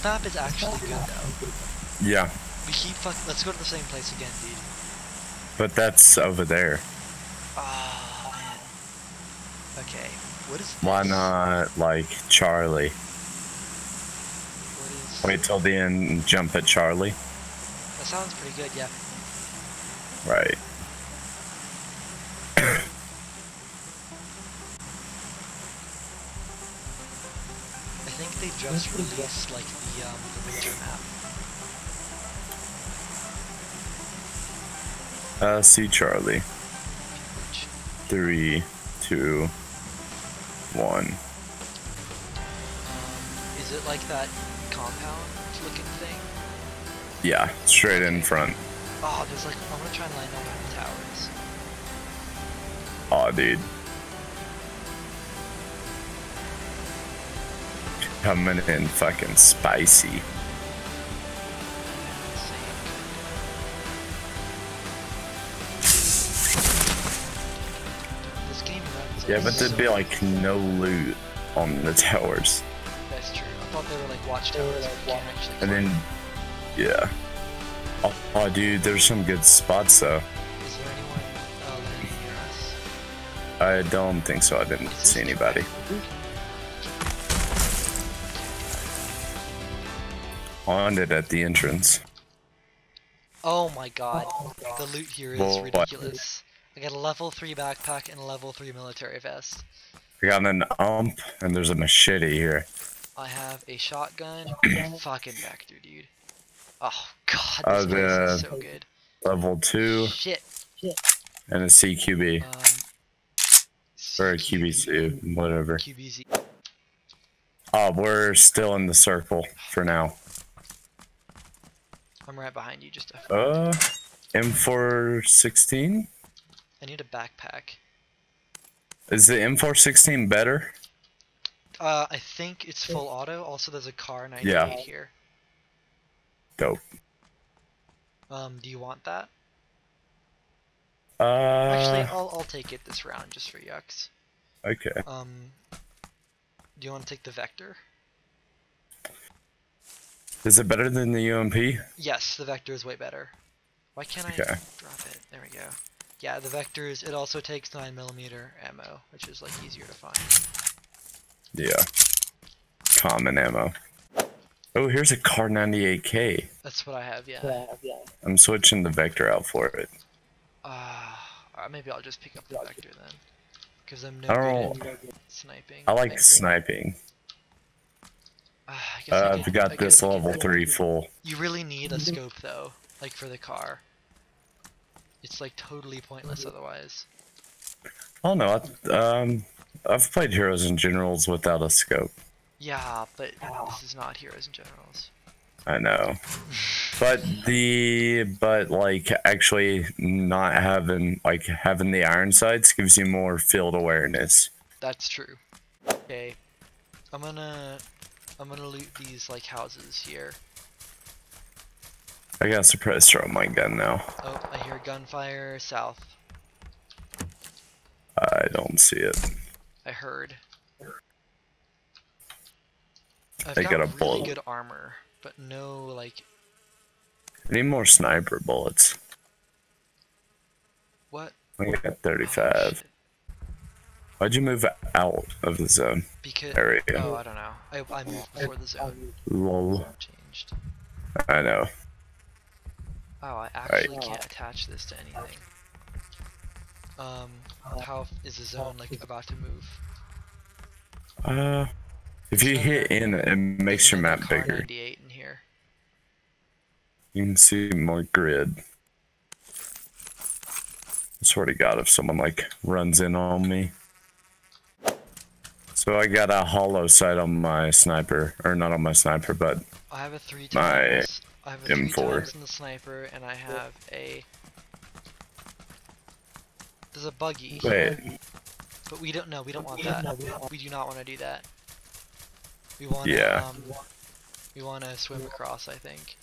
This map is actually good though. Yeah, We keep fuck. Let's go to the same place again, dude. but that's over there. Oh man. Okay. What is Why not like Charlie? What is? Wait till the end and jump at Charlie. That sounds pretty good. Yeah. Right. I think they just released like the um the winter map. Uh, see Charlie. Three, two, one. um, is it like that compound looking thing? Yeah, straight in front. Oh, there's like I'm gonna try and line up on the towers. Aw, dude. Coming in fucking spicy. This game. Yeah, but there'd be like no loot on the towers. That's true. I thought they were like watchtowers. but you can't actually And then, yeah. Oh, oh, dude, there's some good spots though. Is there anyone uh, landing near us? I don't think so. I didn't see anybody. It at the entrance. Oh my god, the loot here is ridiculous. I got a level 3 backpack and a level 3 military vest. I got an ump and there's a machete here. I have a shotgun. Fucking back Vector, dude. Oh god, Uh, this place is the- so good. Level two Shit. and a CQB Um, or a QBC, whatever. QBZ. Oh, we're still in the circle for now. I'm right behind you, just a. Uh, M416? I need a backpack. Is the M416 better? Uh, I think it's full auto. Also, there's a Kar98 Yeah. here. Dope. Um, do you want that? Uh, Actually, I'll, I'll take it this round just for yucks. okay. Um, do you want to take the Vector? Is it better than the UMP? Yes, the Vector is way better. Why can't I drop it? There we go. Yeah, the Vector is, it also takes 9mm ammo, which is like easier to find. Yeah. Common ammo. Oh, here's a Kar98K. That's what I have, yeah. I'm switching the Vector out for it. Uh, uh, maybe I'll just pick up the Vector then. Because I'm no I good don't- at sniping. I like sniping. Uh, I Uh, I've got I this level 3 full. You really need a scope though, like for the car. It's like totally pointless otherwise. Oh no, I, um, I've played Heroes and Generals without a scope. Yeah, but this is not Heroes and Generals. I know. But the but like actually not having like having the iron sights gives you more field awareness. That's true. Okay, I'm gonna I'm gonna loot these like houses here. I got a suppressor on my gun now. Oh, I hear gunfire south. I don't see it. I heard. I've I got, got a really bullet. good armor, but no like I need more sniper bullets. what? I got Oh, 35. shit. Why'd you move out of the zone? Because Area. oh, I don't know. I I moved before the zone Lol. changed. I know. Oh, I actually can't attach this to anything. Um, how is the zone like about to move? Uh, if you hit in, it makes your map bigger. 98 in here. You can see more grid. I swear to God, if someone like runs in on me. So I got a holo sight on my sniper, or not on my sniper, but I have a three My times. I have a three M4. times in the sniper, and I have a. There's a buggy, wait, but we don't know. We don't want that. We do not want to do that. We want. Yeah. Um, we want to swim across. I think.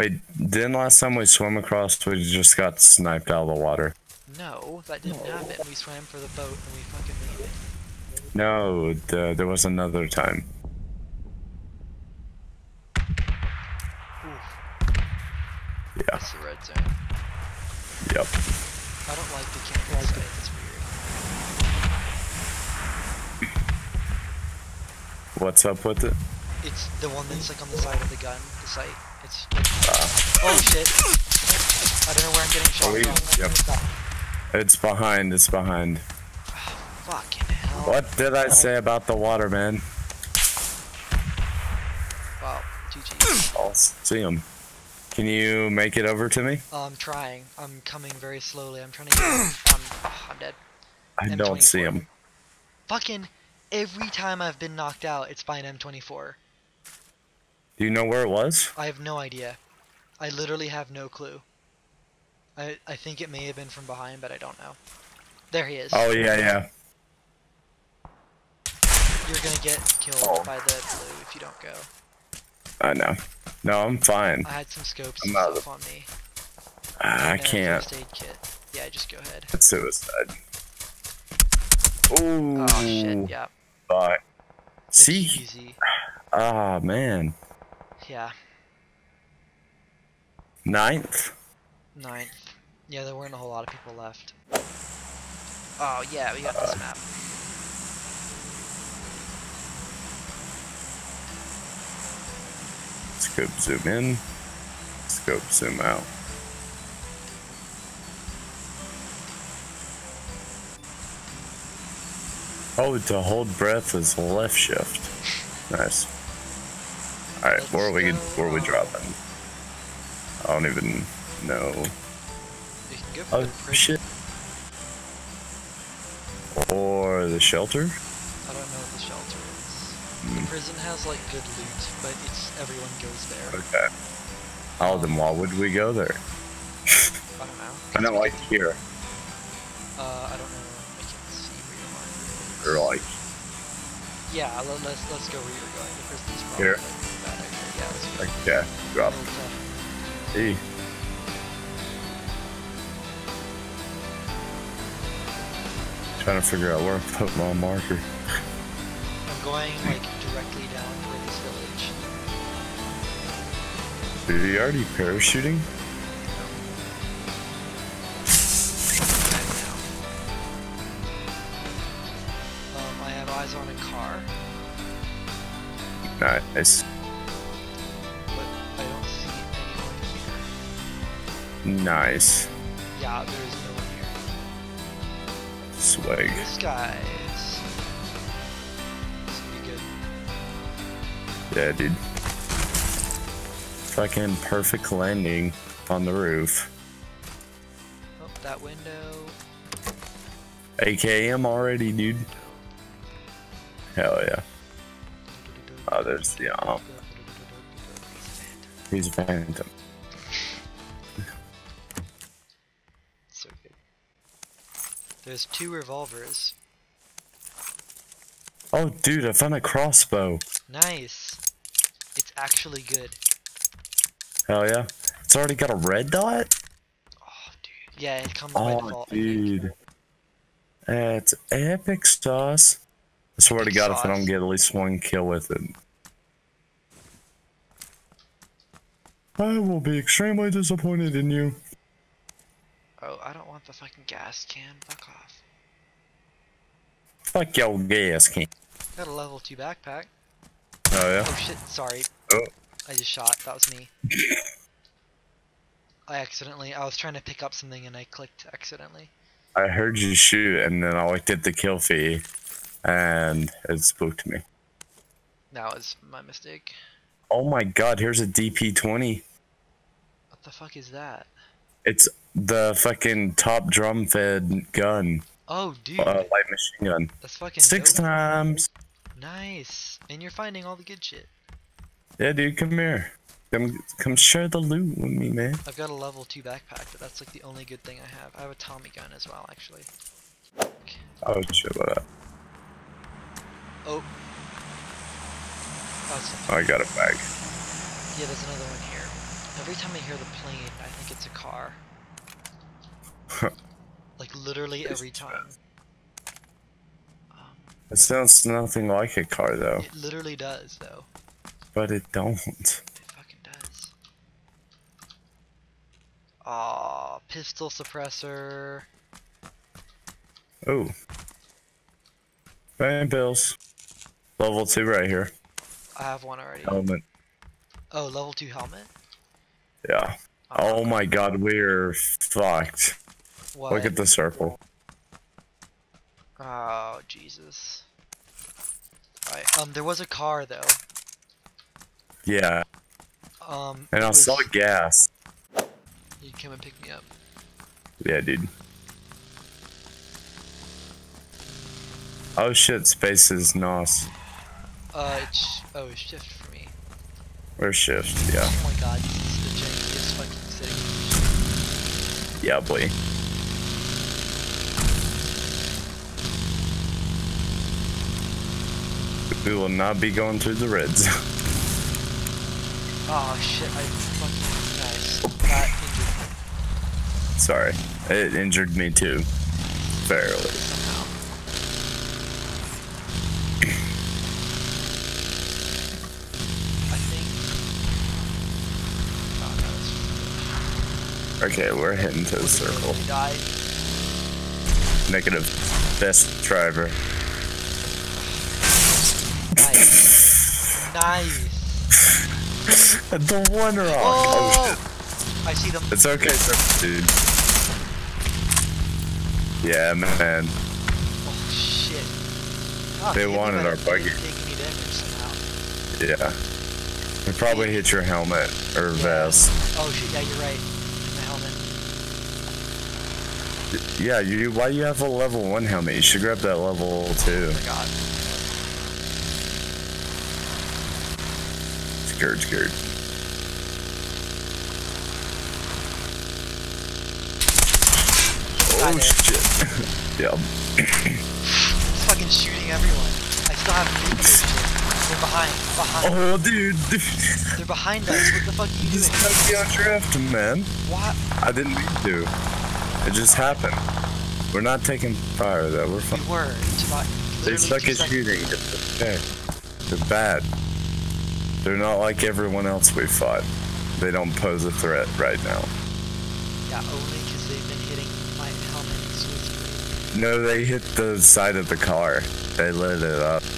wait, didn't last time we swim across, we just got sniped out of the water? No, that didn't happen. We swam for the boat and we fucking made it. No, the, there was another time. Oof. Yeah. That's the red zone. Yep. I don't like the camping site. It's weird. What's up with it? It's the one that's like on the side of the gun, the site. It's like, Uh, oh shit. I don't know where I'm getting shot Oh, wait, from. yep. It's behind. It's behind. Fucking hell. What did I say about the water, man? Wow, GG. I'll see him. Can you make it over to me? Oh, I'm trying. I'm coming very slowly. I'm trying to get. I'm, oh, I'm dead. I don't see him. Fucking every time I've been knocked out, it's by an M24. Do you know where it was? I have no idea. I literally have no clue. I I think it may have been from behind, but I don't know. There he is. Oh yeah, yeah. You're gonna get killed Oh. by the blue if you don't go. I know. No, I'm fine. I had some scopes I'm and out of stuff on me. I and can't. First aid kit. Yeah, just go ahead. It's suicide. Ooh. Oh shit. Yeah. Bye. See? QBZ. Ah, man. Yeah. Ninth? Ninth. Yeah, there weren't a whole lot of people left. Oh yeah, we got this map. Scope zoom in. Scope zoom out. Oh, to hold breath is left shift. Nice. Alright, where are we where are we uh, dropping? I don't even know. You can go for Oh the shit. Or the shelter? I don't know what the shelter is. Hmm. The prison has like good loot, but it's everyone goes there. Okay. Oh, then why would we go there? I don't know. I don't like here. Uh, I don't know. I can't see where your marker is. Or like Yeah, let, let's let's go where you're going. The prison's probably Here. like, a bad idea. Yeah, let's go. like yeah, drop. Little Trying to figure out where I put my marker. I'm going like directly down toward this village. Did he already parachuting? Now. Um, I have eyes on a car, Nice. but I don't see anyone here. Nice. Yeah, there is no one here. Swag. This good. Yeah, dude. Fucking perfect landing on the roof. Oh, that window. AKM already, dude. Hell yeah. Oh, there's the um. He's a phantom. There's two revolvers. Oh, dude, I found a crossbow. Nice. It's actually good. Hell yeah. It's already got a red dot? Oh, dude. Yeah, it comes by Oh, default. I think. dude. That's epic sauce. I swear to Epic God, if I don't get at least one kill with it, I will be extremely disappointed in you. Oh, I don't want the fucking gas can. Fuck off. Fuck your gas can. Got a level 2 backpack. Oh yeah. Oh shit, sorry. Oh. I just shot. That was me. I accidentally, I was trying to pick up something and I clicked accidentally. I heard you shoot, and then I looked at the kill fee, and it spooked me. That was my mistake. Oh my God! Here's a DP20. What the fuck is that? It's the fucking top drum fed gun, Oh, dude. uh, light machine gun. that's fucking Six dope. times. Nice. And you're finding all the good shit. Yeah, dude, come here. Come, come share the loot with me, man. I've got a level 2 backpack, but that's like the only good thing I have. I have a Tommy gun as well, actually. Oh shit, what up? Oh. Oh, Oh, I got a bag. yeah, there's another one here. Every time I hear the plane, I think it's a car. like literally every time. Um, it sounds nothing like a car though. It literally does though. But it don't. It fucking does. Ah, pistol suppressor. Oh. Bang bills. Level two right here. I have one already. Helmet. Oh, level two helmet? Yeah. Oh my god, we're fucked. What? Look at the circle. Oh Jesus. Alright. Um, there was a car though. Yeah. Um. And I was- saw gas. You come and pick me up. Yeah, dude. Oh shit, space is NOS. Uh, it's oh, it's shift for me. Where's shift? Yeah. Oh my God, this is the jankiest fucking city. Yeah, boy. We will not be going through the reds. Oh shit, I fucking. That injured Sorry. It injured me too. Fairly. Okay, we're heading to the circle. Negative. Best driver. Nice. nice. the one rock. Oh, Oh shit. I see them. It's okay, sir, dude. Yeah, man. Oh shit. Oh, They wanted our the- buggy. Taking me damage somehow. Yeah. We probably hit your helmet or Yeah. vest. Oh shit, yeah, you're right. My helmet. Yeah, you. Why you have a level one helmet? You should grab that level two. Oh my god. Skirt, skirt. Guy Oh there. shit. yeah. It's fucking shooting everyone. I still have nuclear. They're behind. Behind. Oh, dude. They're behind us. What the fuck are you This doing? got me on draft, man. What? I didn't mean to. It just happened. We're not taking fire though. We're We fine. were. It's about They suck at shooting. Okay. They're bad. They're not like everyone else we fought. They don't pose a threat right now. Yeah, only because they've been hitting my helmet so it's. No, they hit the side of the car. They lit it up. You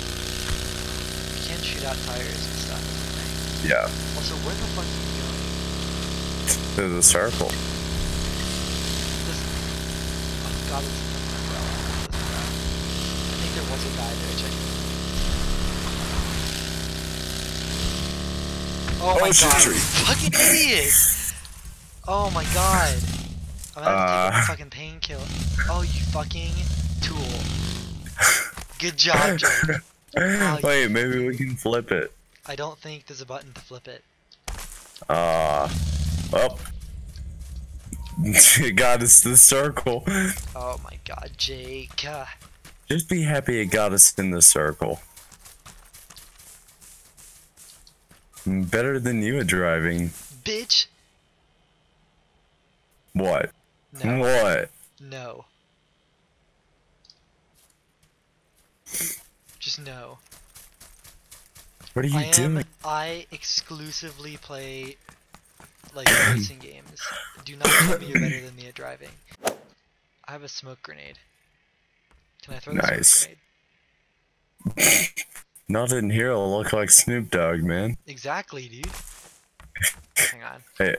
can't shoot out tires and stuff. Yeah, Also, where the fuck are you going? to the circle. This. Oh god, it's an umbrella. It doesn't. I think there was a guy there checking. Oh my Oh, god, tree. fucking idiot! Oh my god. I'm gonna to take Uh. a fucking painkiller. Oh, you fucking tool. Good job, Jake. Oh, Wait, maybe we can flip it. I don't think there's a button to flip it. Ah, well, it got us to the circle. Oh my god, Jake. Uh, Just be happy it got us in the circle. Better than you at driving. bitch. What? No. What? No. Just no. What are you I am. doing? I exclusively play like racing games. Do not tell me you're better than me at driving. I have a smoke grenade. Can I throw the Nice. smoke grenade? Not in here. It'll look like Snoop Dogg, man. Exactly, dude. Hang on. Hey,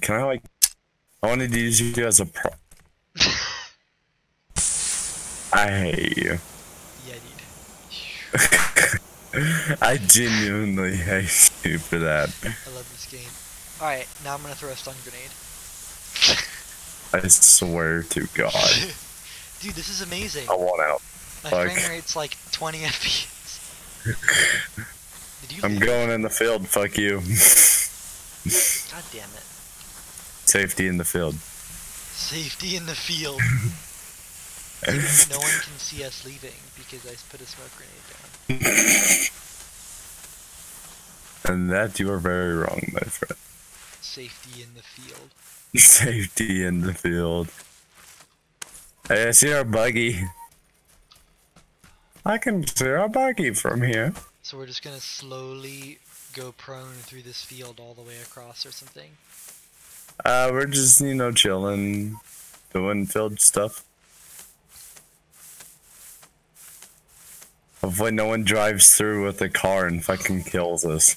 can I like? I wanted to use you as a pro. I hate you. Yeah, dude. I genuinely hate you for that. I love this game. Alright, now I'm gonna throw a stun grenade. I swear to God. Dude, this is amazing. I want out. My fuck. frame rate's like 20 FPS. I'm going in the field. Fuck you. God damn it. Safety in the field. Safety in the field. no one can see us leaving because I put a smoke grenade down. And that you are very wrong, my friend. Safety in the field. Safety in the field. Hey, I see our buggy. I can see our buggy from here. So we're just gonna slowly go prone through this field all the way across or something. Uh, we're just you know chilling, doing field stuff. Hopefully, no one drives through with a car and fucking kills us.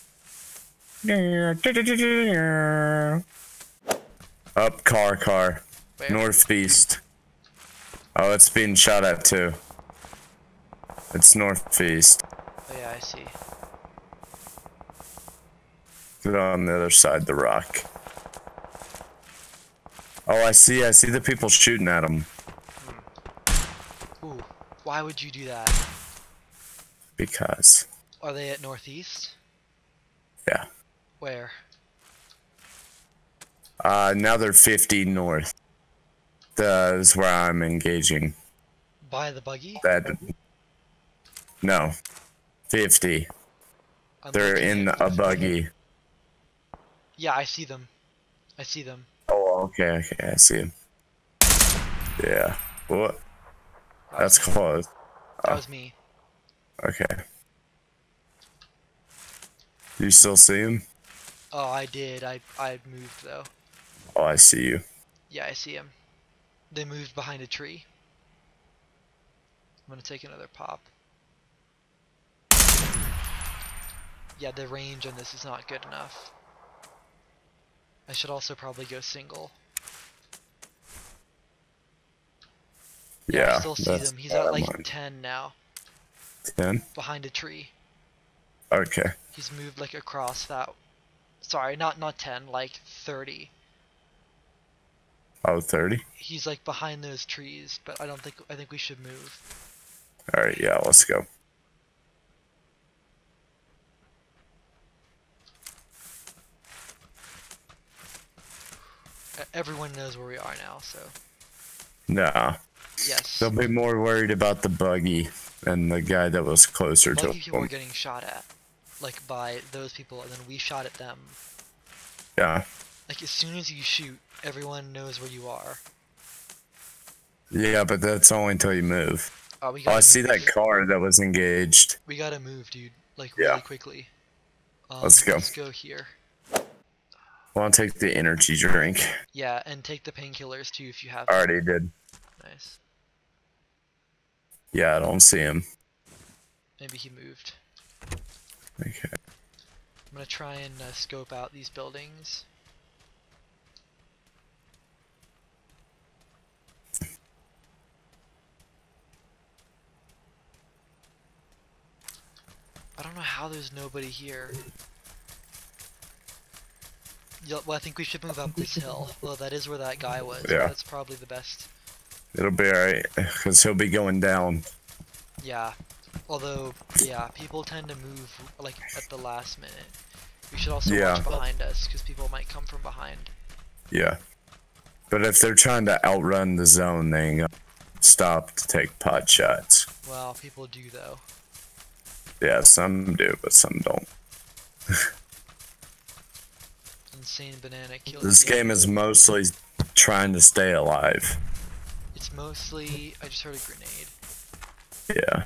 Up, car, car. Where? Northeast. Oh, it's being shot at too. It's northeast. Oh yeah, I see. Get on the other side the rock. Oh, I see. I see the people shooting at him hmm. Ooh, why would you do that? because, Are they at northeast? yeah. Where? Uh, now they're 50 north. That is where I'm engaging. By the buggy? That. No. 50. I'm They're in a buggy. Yeah, I see them. I see them. Oh, okay, okay, I see them. Yeah. What? That's close. That oh. was me. Okay. You still see him? Oh, I did. I I moved though. Oh, I see you. Yeah, I see him. They moved behind a tree. I'm gonna take another pop. Yeah, the range on this is not good enough. I should also probably go single. Yeah. I still see them. He's at like mine. 10 now, 10? behind a tree. Okay. He's moved like across that. Sorry, not not 10, like 30. Oh, 30? He's like behind those trees, but I don't think I think we should move. Alright, yeah, let's go. Everyone knows where we are now, so Nah. yes. They'll be more worried about the buggy and the guy that was closer to Buggy people were him. getting shot at, like by those people, and then we shot at them. Yeah. Like as soon as you shoot, everyone knows where you are. Yeah, but that's only until you move. Oh, we Oh, gotta I see move. that car that was engaged. We gotta move, dude. Like Yeah. really quickly. Um, Let's go. Let's go here. Want to take the energy drink? Yeah, and take the painkillers too if you have. Already did. Nice. Yeah, I don't see him. Maybe he moved. Okay. I'm gonna try and uh, scope out these buildings. I don't know how there's nobody here. Yeah, well, I think we should move up this hill. Well, that is where that guy was. Yeah. That's probably the best. It'll be alright, because he'll be going down. Yeah. Although, yeah, people tend to move like at the last minute. We should also Yeah. watch behind us because people might come from behind. Yeah. But if they're trying to outrun the zone, they ain't gonna stop to take pot shots. Well, people do though. Yeah, some do, but some don't. Insane banana kills. This game is mostly trying to stay alive. It's mostly. I just heard a grenade. Yeah.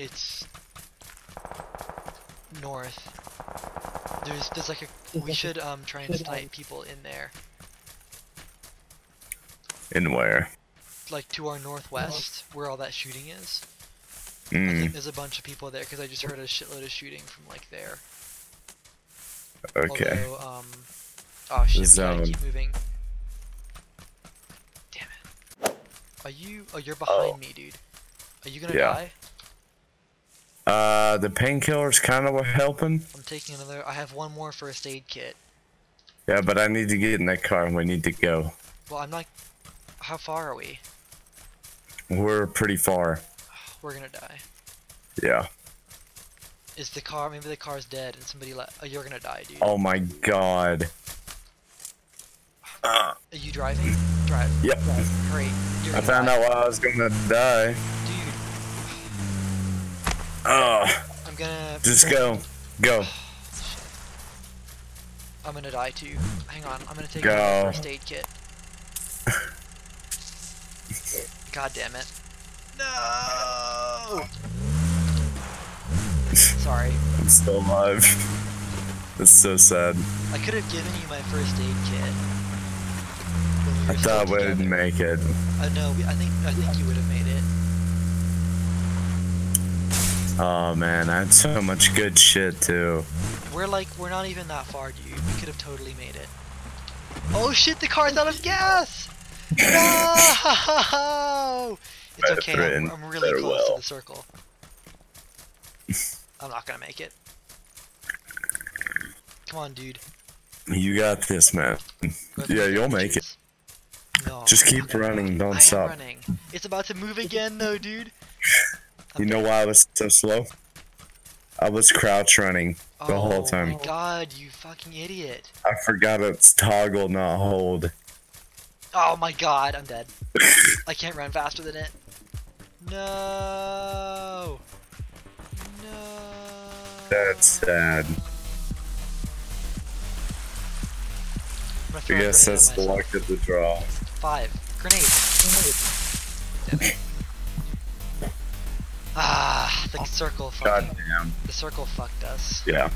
It's north. There's there's like a. We should um try and snipe people in there. In where? Like to our northwest, where all that shooting is. I Mm, think there's a bunch of people there because I just heard a shitload of shooting from like there. okay. Although, um, oh shit, we gotta Zone. keep moving. Damn it. Are you? Oh, you're behind Oh. me, dude. Are you gonna Yeah. die? Uh, the painkillers kind of were helping. I'm taking another. I have one more first aid kit. Yeah, but I need to get in that car and we need to go. Well, I'm not. How far are we? We're pretty far. We're gonna die. Yeah. Is the car? Maybe the car's dead and somebody let. Oh, you're gonna die, dude. Oh my god. Are you driving? Drive. yep. Hurry. You're I found die. out while I was gonna die. Dude, Oh, I'm gonna. just go. Go. I'm gonna die too. Hang on, I'm gonna take Go. another first aid kit. God damn it. No! Sorry. I'm still alive. That's so sad. I could have given you my first aid kit. we I thought we would together. make it. Uh, no, we, I think I think you would have made it. Oh man, I had so much good shit too. We're like we're not even that far, dude. We could have totally made it. Oh shit! The car's out of gas. No! It's okay. I'm, I'm really close to the circle. I'm not gonna make it. Come on, dude. You got this, man. Yeah, you'll make it. No. Just keep running, don't am stop. running. It's about to move again, though, dude. You know why I was so slow? I was crouch running the oh whole time. Oh my god, you fucking idiot. I forgot it's toggle, not hold. Oh my god, I'm dead. I can't run faster than it. No. No. That's sad. I guess that's the luck of the draw. Five. Grenade. Ah, the oh, circle God damn. the circle fucked us. Yeah.